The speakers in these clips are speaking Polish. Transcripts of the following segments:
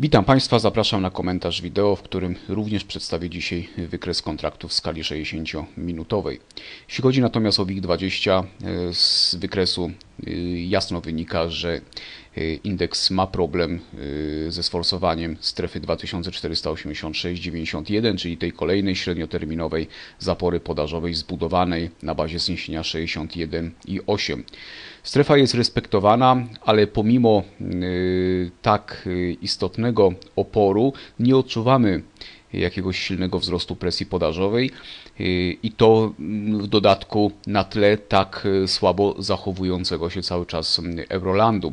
Witam Państwa, zapraszam na komentarz wideo, w którym również przedstawię dzisiaj wykres kontraktów w skali 60-minutowej. Jeśli chodzi natomiast o WIG20, e, z wykresu jasno wynika, że e, indeks ma problem ze sforsowaniem strefy 2486,91, czyli tej kolejnej średnioterminowej zapory podażowej zbudowanej na bazie zniesienia 61,8. Strefa jest respektowana, ale pomimo tak istotnego oporu nie odczuwamy jakiegoś silnego wzrostu presji podażowej y, i to w dodatku na tle tak słabo zachowującego się cały czas Eurolandu.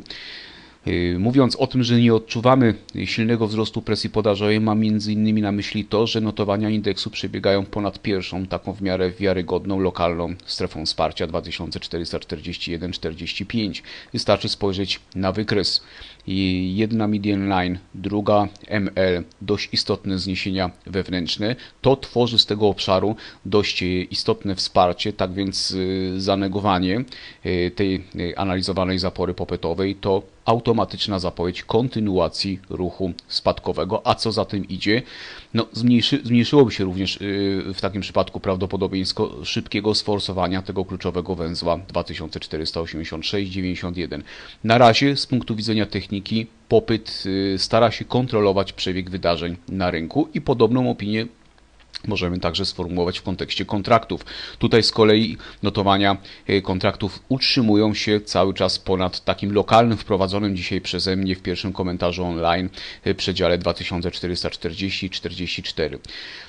Y, mówiąc o tym, że nie odczuwamy silnego wzrostu presji podażowej, mam między innymi na myśli to, że notowania indeksu przebiegają ponad pierwszą, taką w miarę wiarygodną, lokalną strefą wsparcia 2441-45. Wystarczy spojrzeć na wykres. Jedna median line, druga ML, dość istotne zniesienia wewnętrzne. To tworzy z tego obszaru dość istotne wsparcie, tak więc y, zanegowanie y, tej analizowanej zapory popytowej to automatyczna zapowiedź kontynuacji ruchu spadkowego, a co za tym idzie, no, zmniejszy, zmniejszyłoby się również w takim przypadku prawdopodobieństwo szybkiego sforsowania tego kluczowego węzła 2486-91. Na razie z punktu widzenia techniki popyt yy, stara się kontrolować przebieg wydarzeń na rynku i podobną opinię możemy także sformułować w kontekście kontraktów. Tutaj z kolei notowania e, kontraktów utrzymują się cały czas ponad takim lokalnym, wprowadzonym dzisiaj przeze mnie w pierwszym komentarzu online e, przedziale 2440-44.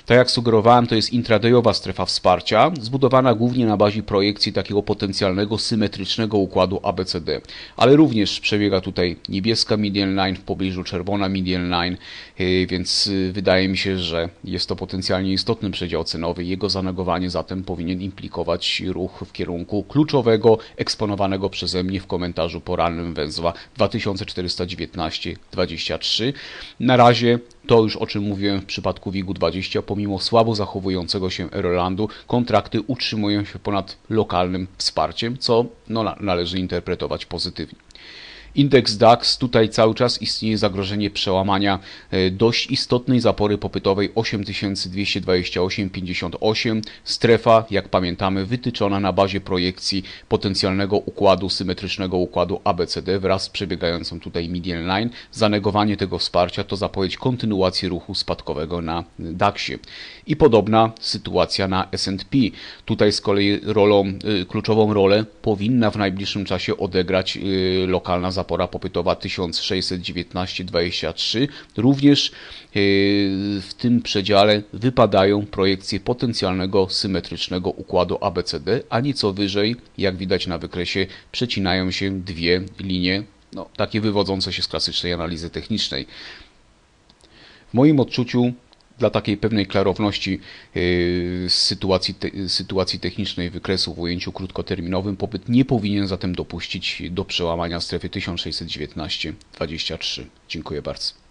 Tak jak sugerowałem, to jest intradayowa strefa wsparcia, zbudowana głównie na bazie projekcji takiego potencjalnego symetrycznego układu ABCD, ale również przebiega tutaj niebieska median line w pobliżu czerwona median line, e, więc wydaje mi się, że jest to potencjalnie istotny przedział cenowy. Jego zanegowanie zatem powinien implikować ruch w kierunku kluczowego, eksponowanego przeze mnie w komentarzu porannym węzła 2419-23. Na razie to już o czym mówiłem w przypadku WIG-20, pomimo słabo zachowującego się Eurolandu, kontrakty utrzymują się ponad lokalnym wsparciem, co no, należy interpretować pozytywnie. Indeks DAX, tutaj cały czas istnieje zagrożenie przełamania e, dość istotnej zapory popytowej 8228,58. Strefa, jak pamiętamy, wytyczona na bazie projekcji potencjalnego układu, symetrycznego układu ABCD wraz z przebiegającą tutaj median line. Zanegowanie tego wsparcia to zapowiedź kontynuacji ruchu spadkowego na DAXie. I podobna sytuacja na S&P. Tutaj z kolei rolą, e, kluczową rolę powinna w najbliższym czasie odegrać e, lokalna zapora popytowa 1619-23. Również e, w tym przedziale wypadają projekcje potencjalnego symetrycznego układu ABCD, a nieco wyżej, jak widać na wykresie, przecinają się dwie linie, no, takie wywodzące się z klasycznej analizy technicznej. W moim odczuciu dla takiej pewnej klarowności y, sytuacji, sytuacji technicznej wykresu w ujęciu krótkoterminowym popyt nie powinien zatem dopuścić do przełamania strefy 1619-23. Dziękuję bardzo.